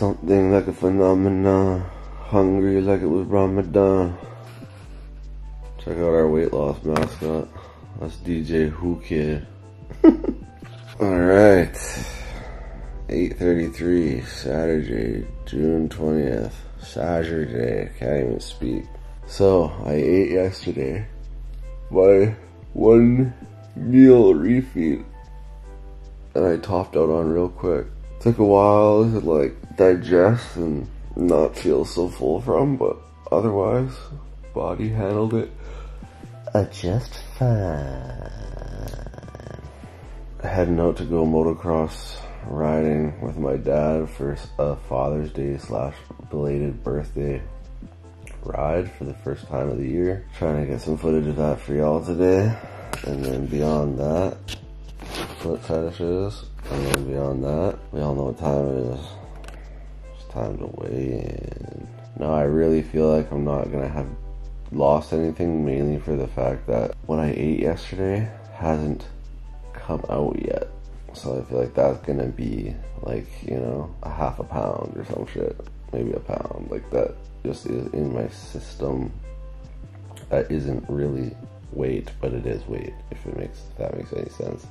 something like a phenomenon. Hungry like it was Ramadan. Check out our weight loss mascot. That's DJ Whoo Kid. Alright. 8.33, Saturday, June 20th. Saturday, can't even speak. So, I ate yesterday my one meal refeed and I topped out on real quick. Took a while to like digest and not feel so full from, but otherwise, body handled it uh, just fine. Heading out to go motocross riding with my dad for a Father's Day slash belated birthday ride for the first time of the year. Trying to get some footage of that for y'all today. And then beyond that, foot fetishes. And then beyond that, we all know what time it is. It's time to weigh in. Now I really feel like I'm not gonna have lost anything mainly for the fact that what I ate yesterday hasn't come out yet. So I feel like that's gonna be like, you know, a half a pound or some shit. Maybe a pound. Like that just is in my system. That isn't really weight, but it is weight, if it makes if that makes any sense.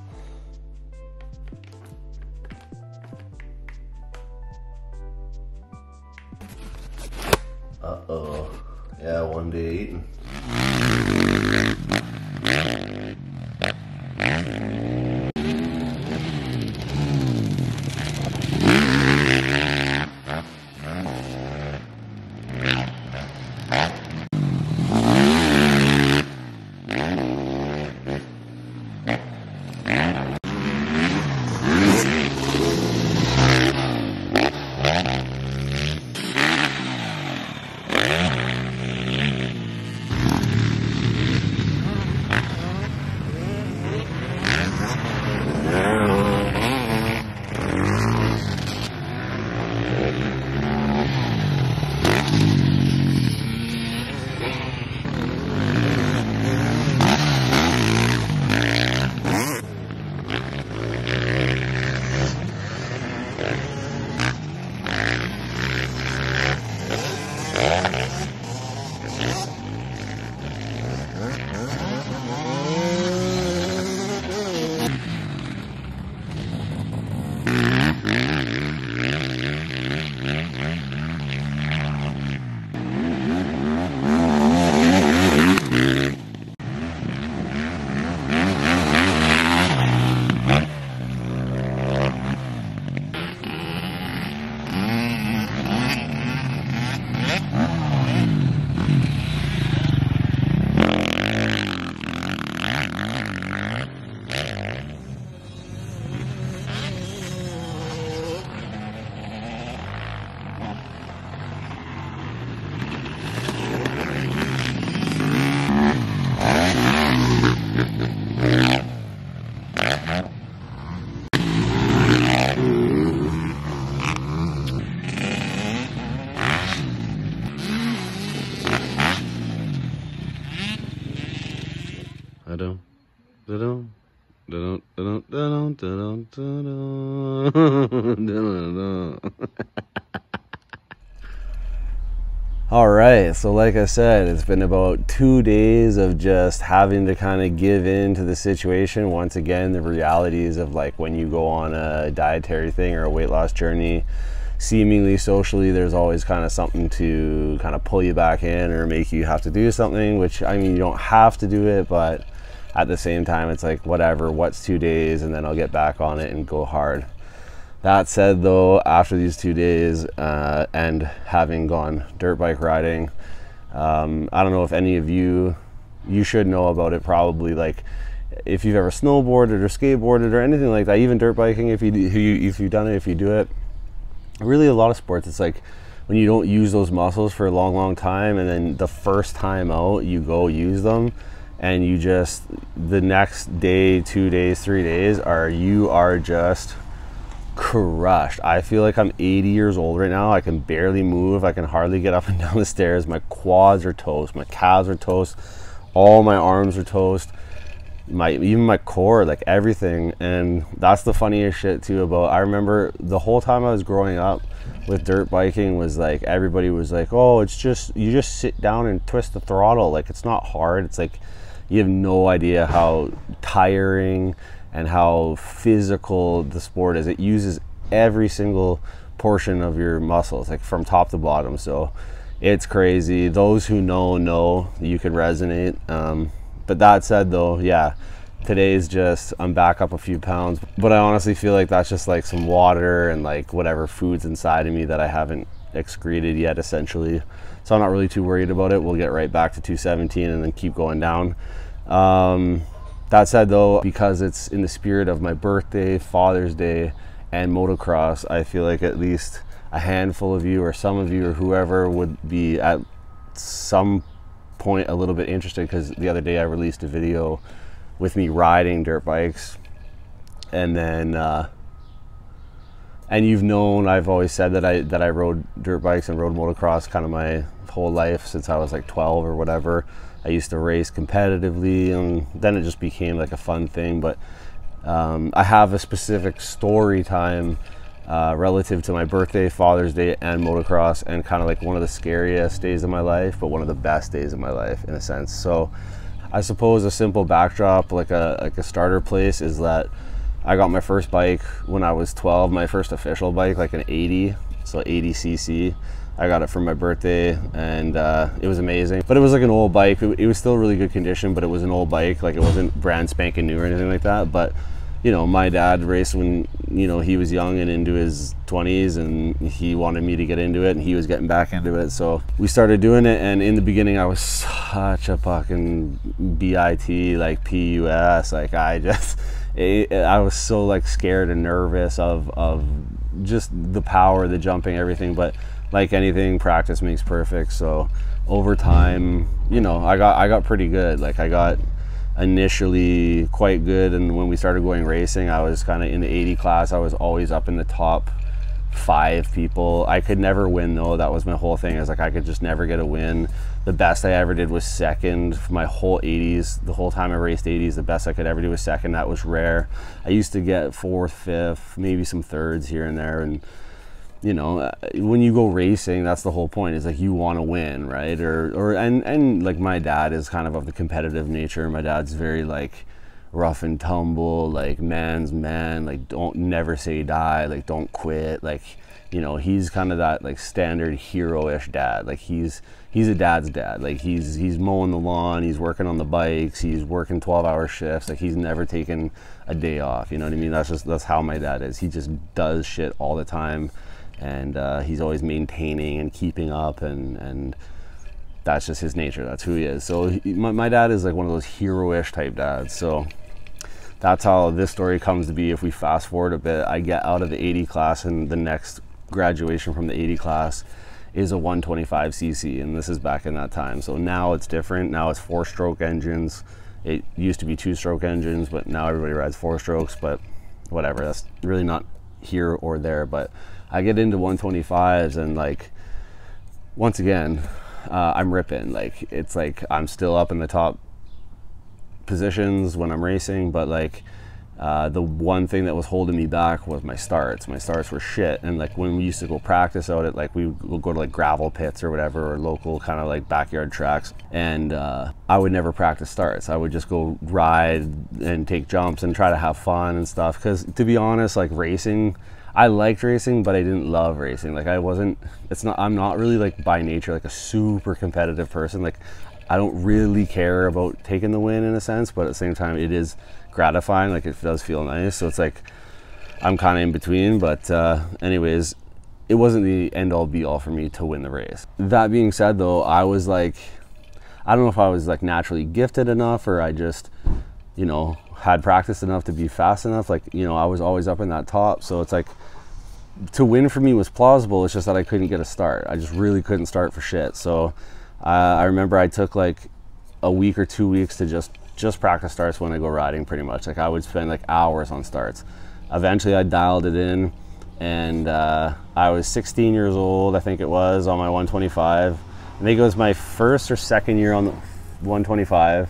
Yeah, one day eating. All right, so like I said, it's been about two days of just having to kind of give in to the situation. Once again, the realities of like when you go on a dietary thing or a weight loss journey, seemingly socially, there's always kind of something to kind of pull you back in or make you have to do something, which I mean, you don't have to do it, but at the same time, it's like, whatever, what's two days, and then I'll get back on it and go hard. That said, though, after these two days uh, and having gone dirt bike riding, um, I don't know if any of you, you should know about it probably. Like, if you've ever snowboarded or skateboarded or anything like that, even dirt biking, if you if you've done it, if you do it, really a lot of sports, it's like when you don't use those muscles for a long, long time, and then the first time out you go use them, and you just the next day, two days, three days are you are just crushed. I feel like I'm 80 years old right now. I can barely move. I can hardly get up and down the stairs. My quads are toast. My calves are toast. All my arms are toast. my even my core, like everything. And that's the funniest shit too about I remember the whole time I was growing up with dirt biking was like everybody was like, "Oh, it's just you just sit down and twist the throttle. Like it's not hard." It's like you have no idea how tiring and how physical the sport is. It uses every single portion of your muscles, like from top to bottom. So it's crazy. Those who know know you can resonate. Um, but that said, though, yeah, today's just I'm back up a few pounds. But I honestly feel like that's just like some water and like whatever foods inside of me that I haven't excreted yet, essentially. So I'm not really too worried about it. We'll get right back to 217 and then keep going down. Um, that said, though, because it's in the spirit of my birthday, Father's Day, and motocross, I feel like at least a handful of you or some of you or whoever would be at some point a little bit interested because the other day I released a video with me riding dirt bikes and then uh, and you've known I've always said that I that I rode dirt bikes and rode motocross kind of my whole life since I was like 12 or whatever. I used to race competitively and then it just became like a fun thing but um, I have a specific story time uh, relative to my birthday, Father's Day, and motocross, and kind of like one of the scariest days of my life, but one of the best days of my life in a sense. So, I suppose a simple backdrop, like a like a starter place, is that I got my first bike when I was 12, my first official bike, like an 80, so 80 cc. I got it for my birthday, and uh, it was amazing. But it was like an old bike. It, it was still really good condition, but it was an old bike. Like it wasn't brand spanking new or anything like that. But you know, my dad raced when, you know, he was young and into his 20s and he wanted me to get into it and he was getting back into it. So we started doing it. And in the beginning, I was such a fucking BIT, like PUS. Like I just, it, I was so like scared and nervous of, of just the power, the jumping, everything. But like anything, practice makes perfect. So over time, you know, I got, I got pretty good. Like I got, initially quite good and when we started going racing i was kind of in the 80 class i was always up in the top five people. I could never win though. That was my whole thing. Is like i could just never get a win. The best i ever did was second for my whole 80s the whole time i raced 80s the best i could ever do was second. That was rare. I used to get fourth fifth maybe some thirds here and there. And you know uh, when you go racing that's the whole point. Is like you want to win right? Or or and and like my dad is kind of of the competitive nature. My dad's very like rough and tumble like man's man like don't never say die like don't quit like you know he's kind of that like standard hero-ish dad like he's he's a dad's dad like he's he's mowing the lawn he's working on the bikes he's working 12 hour shifts like he's never taken a day off you know what i mean? That's just that's how my dad is he just does shit all the time and uh, he's always maintaining and keeping up and and that's just his nature that's who he is. So he, my, my dad is like one of those hero-ish type dads so that's how this story comes to be if we fast forward a bit. I get out of the 80 class and the next graduation from the 80 class is a 125cc and this is back in that time. So now it's different. Now it's four stroke engines. It used to be two stroke engines but now everybody rides four strokes but whatever that's really not here or there. But I get into 125s and like once again, uh, I'm ripping. Like it's like I'm still up in the top positions when I'm racing, but like uh, the one thing that was holding me back was my starts. My starts were shit, and like when we used to go practice out at like we would go to like gravel pits or whatever, or local kind of like backyard tracks, and uh, I would never practice starts. I would just go ride and take jumps and try to have fun and stuff. Because to be honest, like racing I liked racing, but I didn't love racing. Like I wasn't. It's not. I'm not really like by nature like a super competitive person. Like I don't really care about taking the win in a sense, but at the same time, it is gratifying. Like it does feel nice. So it's like I'm kind of in between. But uh, anyways, it wasn't the end all be all for me to win the race. That being said, though, I was like, I don't know if I was like naturally gifted enough or I just, you know, had practiced enough to be fast enough. Like, you know, I was always up in that top. So it's like to win for me was plausible. It's just that I couldn't get a start. I just really couldn't start for shit. So uh, I remember I took like a week or two weeks to just just practice starts when I go riding pretty much. Like I would spend like hours on starts. Eventually I dialed it in and uh, I was 16 years old, I think it was, on my 125. I think it was my first or second year on the 125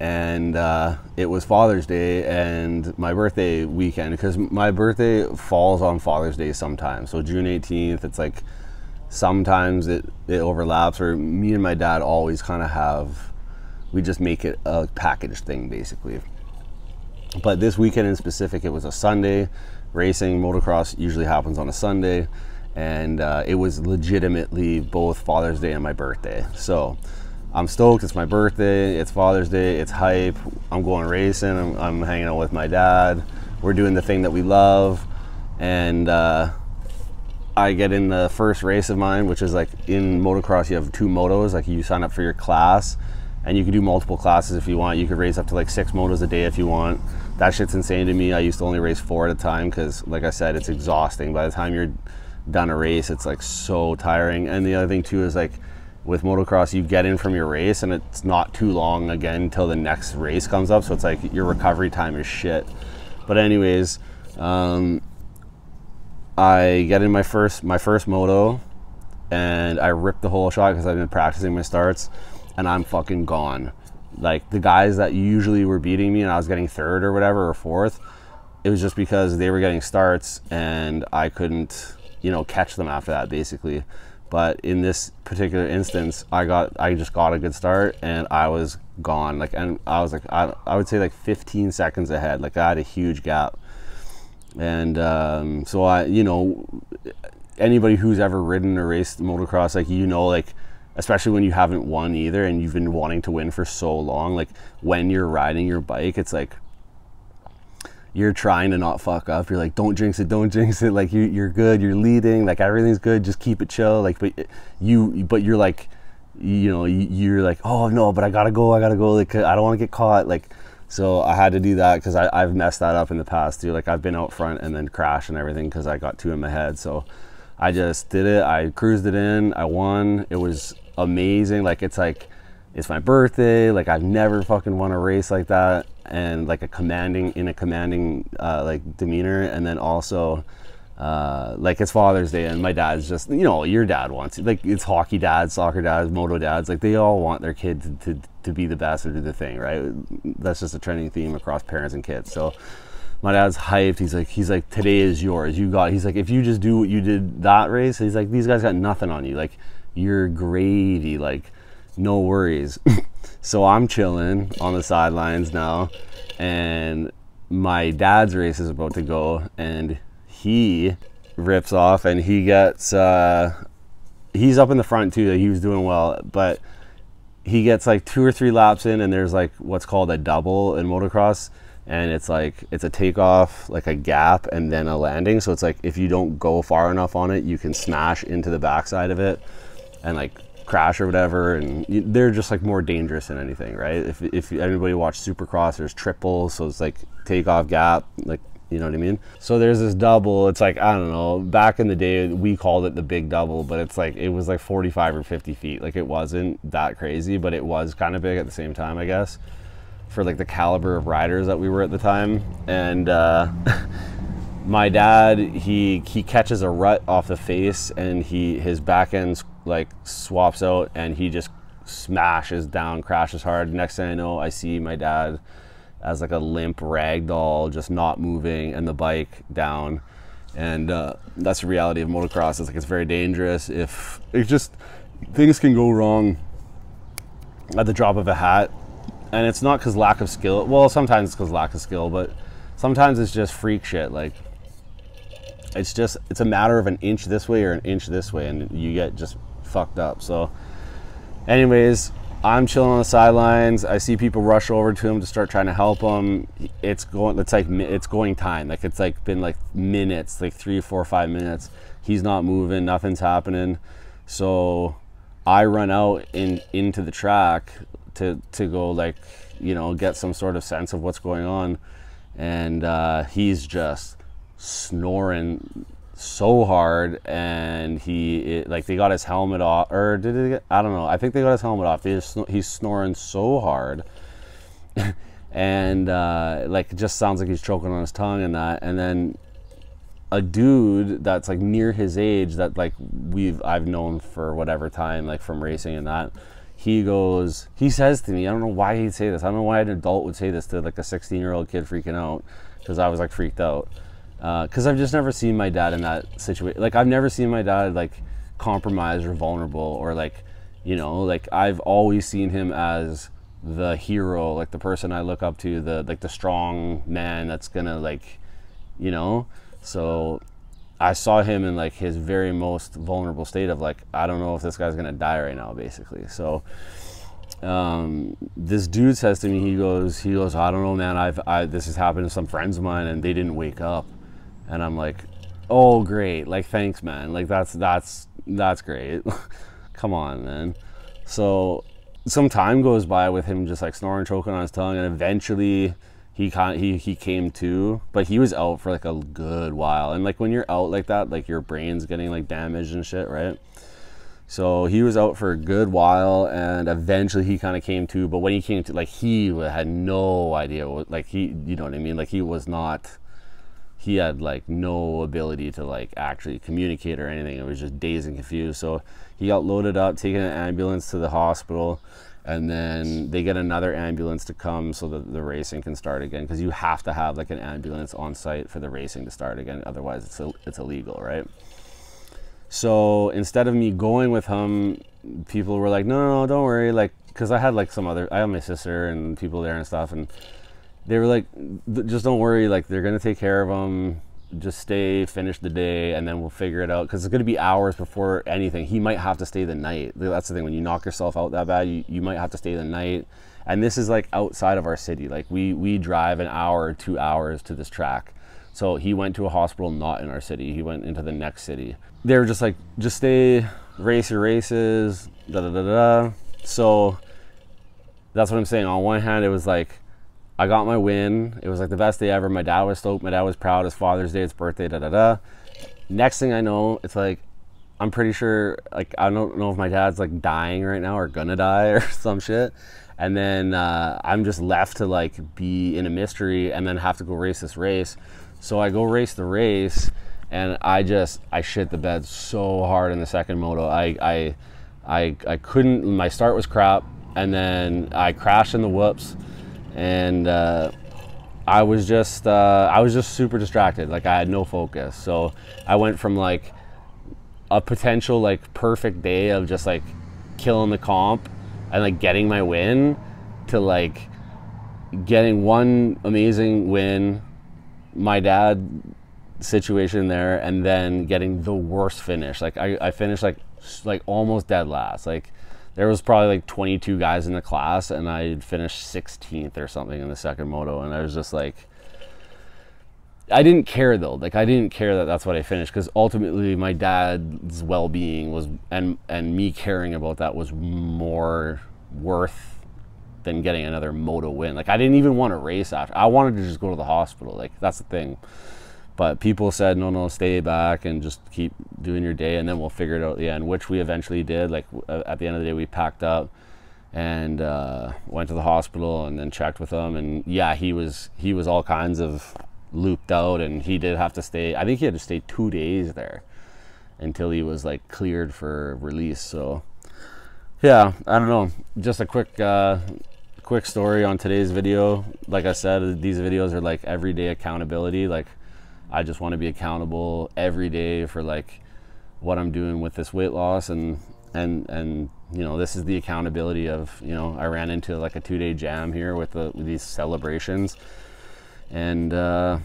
and uh, it was Father's Day and my birthday weekend because my birthday falls on Father's Day sometimes. So June 18th, it's like sometimes it, it overlaps, or me and my dad always kind of have, we just make it a package thing basically. But this weekend in specific, it was a Sunday. Racing, motocross usually happens on a Sunday, and uh, it was legitimately both Father's Day and my birthday. So I'm stoked. It's my birthday. It's Father's Day. It's hype. I'm going racing. I'm, I'm hanging out with my dad. We're doing the thing that we love, and uh, I get in the first race of mine, which is like in motocross, you have two motos. Like you sign up for your class, and you can do multiple classes if you want. You could race up to like six motos a day if you want. That shit's insane to me. I used to only race four at a time because, like I said, it's exhausting. By the time you're done a race, it's like so tiring. And the other thing too is like with motocross, you get in from your race and it's not too long again until the next race comes up. So it's like your recovery time is shit. But anyways, um, I get in my first my first moto, and I rip the whole shot because I've been practicing my starts, and I'm fucking gone. Like the guys that usually were beating me, and I was getting third or whatever or fourth. It was just because they were getting starts, and I couldn't, you know, catch them after that, basically. But in this particular instance, I got I just got a good start, and I was gone. Like, and I was like, I, I would say like 15 seconds ahead. Like I had a huge gap and um, so I, you know, anybody who's ever ridden or raced motocross, like you know, like especially when you haven't won either, and you've been wanting to win for so long, like when you're riding your bike, it's like you're trying to not fuck up. You're like, don't jinx it, don't jinx it. Like you, you're good, you're leading, like everything's good. Just keep it chill. Like, but you, but you're like, you know, you're like, oh no, but I gotta go, I gotta go. Like I don't want to get caught. Like so I had to do that because I've messed that up in the past too. Like I've been out front and then crashed and everything because I got two in my head. So I just did it. I cruised it in. I won. It was amazing. Like it's like it's my birthday. Like I've never fucking won a race like that and like a commanding in a commanding uh, like demeanor. And then also uh, like it's Father's Day, and my dad's just, you know, your dad wants it. Like it's hockey dads, soccer dads, moto dads. Like they all want their kid to, to, to be the best or do the thing, right? That's just a trending theme across parents and kids. So my dad's hyped. He's like, he's like, today is yours. You got. He's like, if you just do what you did that race, he's like, these guys got nothing on you. Like you're gravy. Like no worries. so I'm chilling on the sidelines now, and my dad's race is about to go, and he rips off and he gets uh, he's up in the front too. That he was doing well, but he gets like two or three laps in, and there's like what's called a double in motocross, and it's like it's a takeoff, like a gap, and then a landing. So it's like if you don't go far enough on it, you can smash into the backside of it, and like crash or whatever. And they're just like more dangerous than anything, right? If if anybody watched Supercross, there's triples, so it's like takeoff gap, like you know what I mean? So there's this double. It's like, I don't know, back in the day, we called it the big double, but it's like, it was like 45 or 50 feet. Like it wasn't that crazy, but it was kind of big at the same time, I guess, for like the caliber of riders that we were at the time. And, uh, my dad, he, he catches a rut off the face and he, his back end like swaps out and he just smashes down, crashes hard. Next thing I know, I see my dad as like a limp rag doll, just not moving, and the bike down. And uh, that's the reality of motocross. It's like it's very dangerous. If it just things can go wrong at the drop of a hat, and it's not because lack of skill. Well, sometimes it's because lack of skill, but sometimes it's just freak shit. Like it's just it's a matter of an inch this way or an inch this way, and you get just fucked up. So, anyways, I'm chilling on the sidelines. I see people rush over to him to start trying to help him. It's going. It's like it's going time. Like it's like been like minutes, like three, four, five minutes. He's not moving. Nothing's happening. So I run out in into the track to to go like you know get some sort of sense of what's going on, and uh, he's just snoring so hard and he it, like they got his helmet off or did they get, I don't know I think they got his helmet off just, he's snoring so hard and uh, like it just sounds like he's choking on his tongue and that and then a dude that's like near his age that like we've I've known for whatever time like from racing and that he goes, he says to me, I don't know why he'd say this. I don't know why an adult would say this to like a 16 year old kid freaking out because I was like freaked out. Because uh, I've just never seen my dad in that situation. Like, I've never seen my dad like compromised or vulnerable or like, you know, like I've always seen him as the hero, like the person I look up to, the like the strong man that's gonna like, you know. So I saw him in like his very most vulnerable state of like I don't know if this guy's gonna die right now, basically. So um, this dude says to me, he goes, he goes, I don't know, man. I've I, this has happened to some friends of mine, and they didn't wake up, and I'm like, oh great, like thanks, man. Like that's that's that's great. Come on, man. So some time goes by with him just like snoring, choking on his tongue, and eventually he kind he he came to, but he was out for like a good while. And like when you're out like that, like your brain's getting like damaged and shit, right? So he was out for a good while, and eventually he kind of came to. But when he came to, like he had no idea what, like he, you know what I mean? Like he was not. He had like no ability to like actually communicate or anything. It was just dazed and confused. So he got loaded up, taken an ambulance to the hospital and then they get another ambulance to come so that the racing can start again because you have to have like an ambulance on site for the racing to start again otherwise it's it's illegal right so instead of me going with him people were like no no, no don't worry like because i had like some other i had my sister and people there and stuff and they were like just don't worry like they're gonna take care of him just stay, finish the day, and then we'll figure it out. Because it's going to be hours before anything. He might have to stay the night. That's the thing. When you knock yourself out that bad, you, you might have to stay the night. And this is like outside of our city. Like we we drive an hour, two hours to this track. So he went to a hospital not in our city. He went into the next city. They were just like, just stay, race your races, da da da da. So that's what I'm saying. On one hand, it was like I got my win. It was like the best day ever. My dad was stoked. My dad was proud. It's Father's Day. It's birthday. Da da da. Next thing I know, it's like I'm pretty sure. Like I don't know if my dad's like dying right now or gonna die or some shit. And then uh, I'm just left to like be in a mystery and then have to go race this race. So I go race the race and I just I shit the bed so hard in the second moto. I I I, I couldn't. My start was crap, and then I crashed in the whoops and uh, I was just uh, I was just super distracted. Like I had no focus. So I went from like a potential like perfect day of just like killing the comp and like getting my win to like getting one amazing win, my dad situation there, and then getting the worst finish. Like I, I finished like like almost dead last. Like there was probably like 22 guys in the class and I finished 16th or something in the second moto and I was just like I didn't care though. Like I didn't care that that's what I finished because ultimately my dad's well-being was and and me caring about that was more worth than getting another moto win. Like I didn't even want to race after I wanted to just go to the hospital. Like that's the thing but people said, no, no, stay back and just keep doing your day, and then we'll figure it out at the end, which we eventually did. Like at the end of the day, we packed up and uh, went to the hospital and then checked with him. And yeah, he was he was all kinds of looped out, and he did have to stay. I think he had to stay two days there until he was like cleared for release. So yeah, I don't know. Just a quick. Uh, quick story on today's video like i said these videos are like everyday accountability like I just want to be accountable every day for like what I'm doing with this weight loss and and and you know this is the accountability of you know I ran into like a two day jam here with, the, with these celebrations and uh,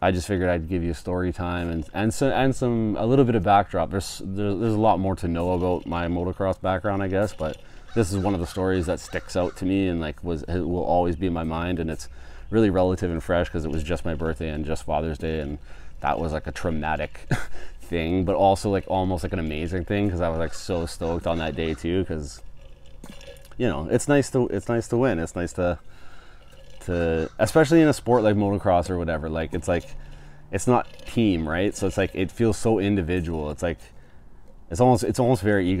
I just figured I'd give you a story time and and some and some a little bit of backdrop. There's, there's there's a lot more to know about my motocross background, I guess, but this is one of the stories that sticks out to me and like was will always be in my mind, and it's really relative and fresh because it was just my birthday and just Father's Day, and that was like a traumatic thing, but also like almost like an amazing thing because I was like so stoked on that day too because you know it's nice to it's nice to win. It's nice to to especially in a sport like motocross or whatever. Like it's like it's not team, right? So it's like it feels so individual. It's like it's almost it's almost very ego